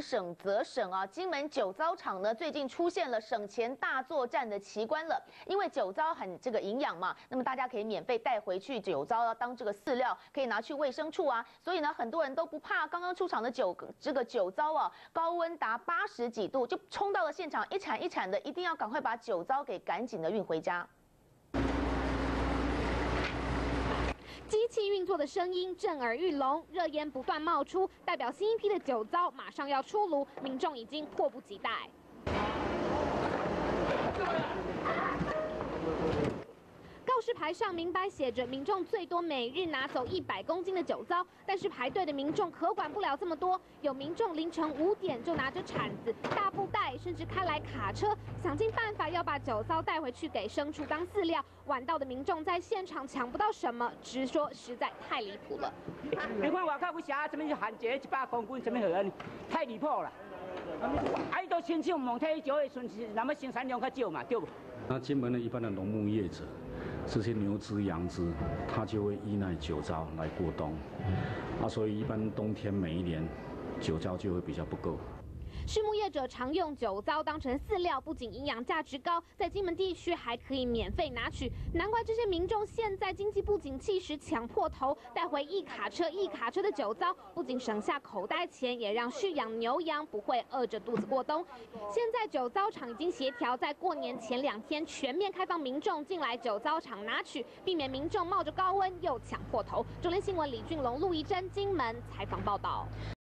省则省啊，金门酒糟厂呢最近出现了省钱大作战的奇观了。因为酒糟很这个营养嘛，那么大家可以免费带回去酒糟啊当这个饲料，可以拿去卫生处啊。所以呢，很多人都不怕刚刚出厂的酒这个酒糟啊，高温达八十几度就冲到了现场，一铲一铲的，一定要赶快把酒糟给赶紧的运回家。的声音震耳欲聋，热烟不断冒出，代表新一批的酒糟马上要出炉，民众已经迫不及待。示牌上明白写着，民众最多每日拿走一百公斤的酒糟，但是排队的民众可管不了这么多。有民众凌晨五点就拿着铲子、大布袋，甚至开来卡车，想尽办法要把酒糟带回去给牲畜当饲料。晚到的民众在现场抢不到什么，直说实在太离谱了。你看外口有啥？什么限制一百公斤？什么好？太离谱了！爱都亲像蒙太酒的时是那么生产量较少嘛，对不？那金门的一般的农牧业者。这些牛只、羊只，它就会依赖酒糟来过冬，啊，所以一般冬天每一年酒糟就会比较不够。畜牧业者常用酒糟当成饲料，不仅营养价值高，在金门地区还可以免费拿取。难怪这些民众现在经济不景气时抢破头，带回一卡车一卡车的酒糟，不仅省下口袋钱，也让蓄养牛羊不会饿着肚子过冬。现在酒糟厂已经协调，在过年前两天全面开放民众进来酒糟厂拿取，避免民众冒着高温又抢破头。中联新闻李俊龙、陆怡珍金门采访报道。